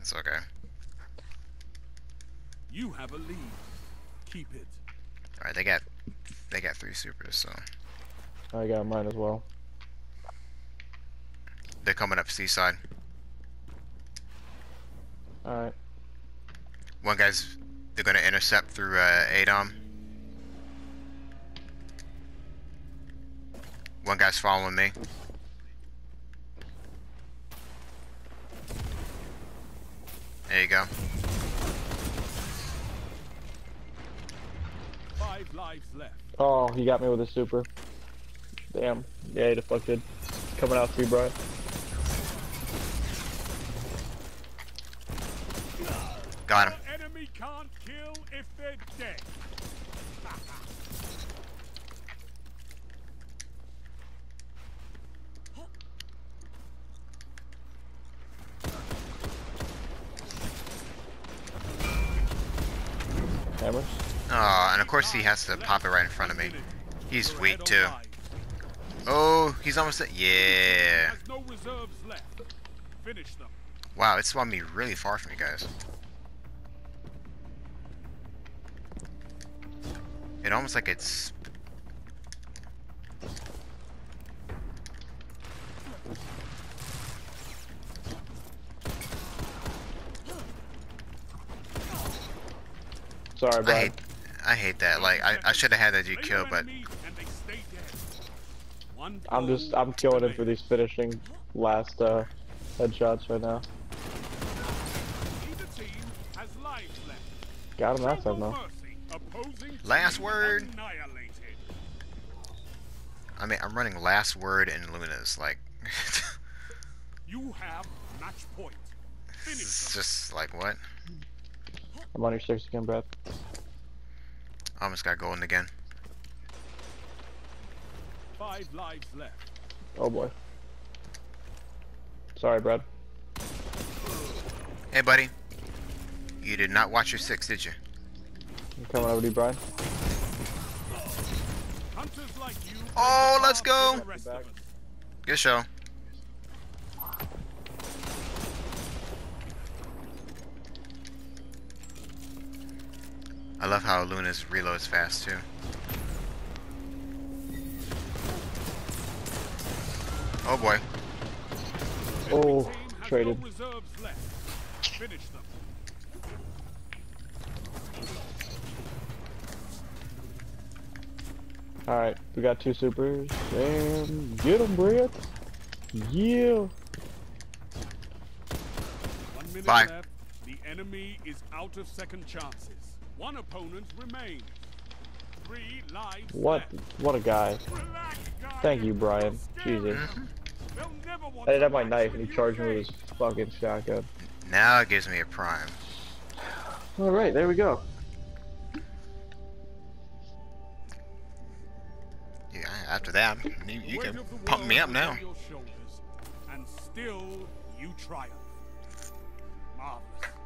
It's okay. You have a lead. Keep it. Alright, they got they got three supers, so I got mine as well. they're coming up seaside. Alright. One guy's they're gonna intercept through uh, Adom. One guy's following me. Five lives left. Oh, he got me with a super. Damn. Yeah, he deflected. Coming out to you, Brian. Got him. The enemy can't kill if they're dead. Hammers. Oh, and of course he has to pop it right in front of me. He's weak too. Oh, he's almost at yeah. Has no reserves left. Finish them. Wow, it spawned me really far from you guys. It almost like it's Sorry, hate I hate that. Like I, I should have had that G Lay kill, but enemies and they stay dead. One I'm just, I'm killing him for these finishing last uh, headshots right now. Either team has lives left. Got him that time though. Last word. I mean I'm running last word in Luna's like You have match point. It's just like what? I'm on your six again, Brad. Almost got golden again. Five lives left. Oh boy. Sorry, Brad. Hey buddy. You did not watch your six, did you? I'm coming over to you, Brian. Hunters like you. Oh, let's go. to the rest of Back. us. Good show. I love how Luna's reloads fast too. Oh boy. Oh, traded. No reserves left. Finish them. Alright, we got two supers. And get him, Brad. Yeah. One minute Bye. left. The enemy is out of second chances. One opponent remains. Three lives What? What a guy. Thank you, Brian. Jesus. They'll never want I didn't have my knife and he charged me with his fucking shotgun. Now it gives me a prime. Alright, there we go. Yeah, after that, you, you can pump me up now. your shoulders, and still you triumph. Marvelous.